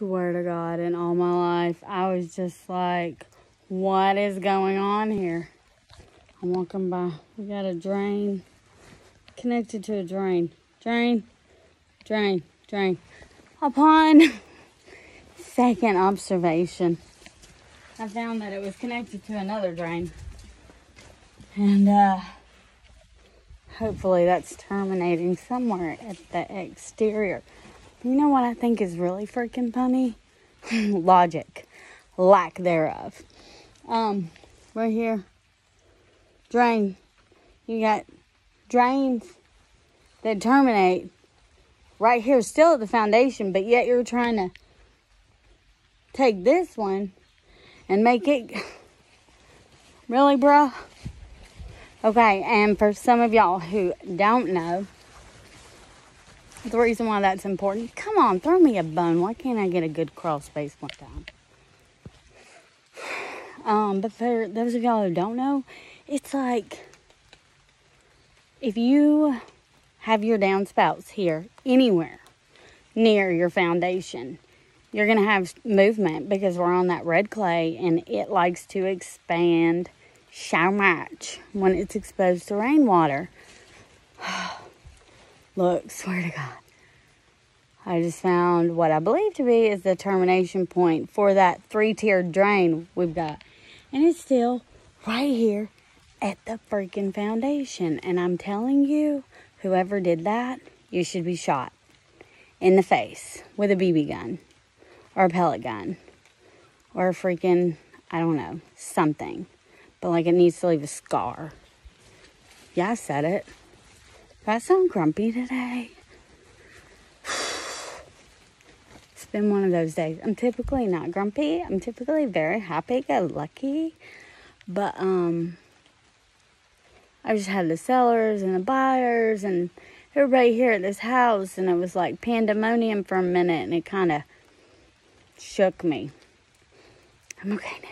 swear to God, in all my life, I was just like, what is going on here? I'm walking by. We got a drain connected to a drain. Drain, drain, drain. Upon second observation, I found that it was connected to another drain. And uh, hopefully that's terminating somewhere at the exterior. You know what I think is really freaking funny? Logic, lack thereof. Um, right here, drain. You got drains that terminate right here, still at the foundation, but yet you're trying to take this one and make it. Really, bruh? Okay, and for some of y'all who don't know, the reason why that's important, come on, throw me a bone. Why can't I get a good crawl space one time? Um, but for those of y'all who don't know, it's like if you have your downspouts here anywhere near your foundation, you're going to have movement because we're on that red clay and it likes to expand so much when it's exposed to rainwater. Look, swear to God. I just found what I believe to be is the termination point for that three tiered drain we've got. And it's still right here at the freaking foundation. And I'm telling you, whoever did that, you should be shot in the face with a BB gun or a pellet gun or a freaking, I don't know, something. But like it needs to leave a scar. Yeah, I said it. Do I sound grumpy today? It's been one of those days. I'm typically not grumpy. I'm typically very happy, go lucky. But um I just had the sellers and the buyers and everybody here at this house and it was like pandemonium for a minute and it kind of shook me. I'm okay now.